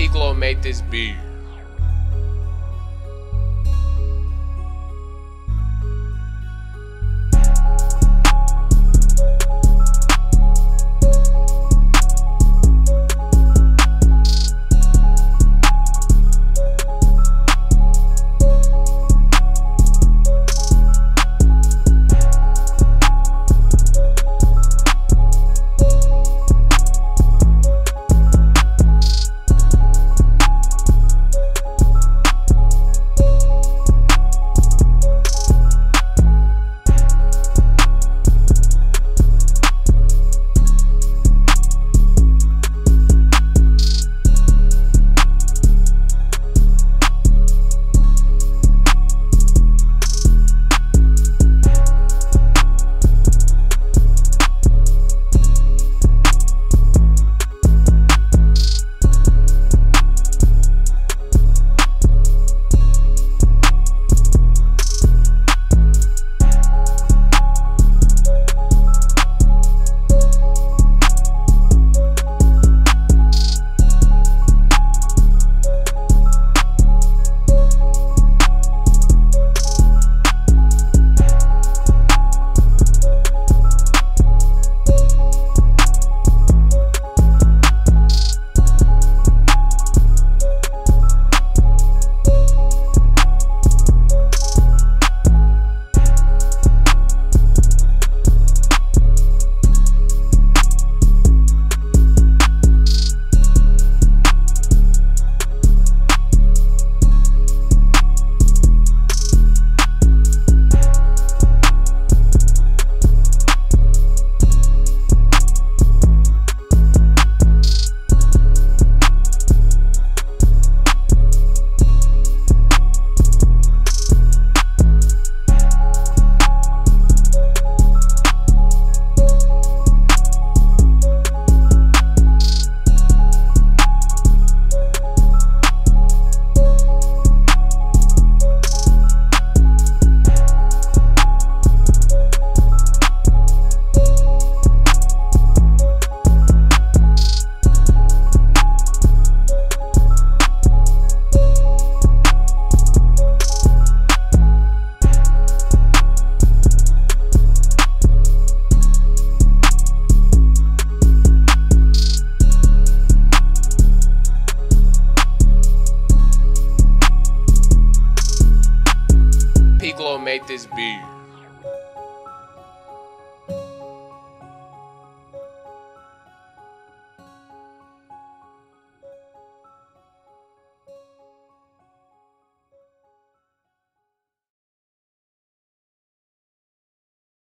Piglo made this beat. Piccolo made this beat.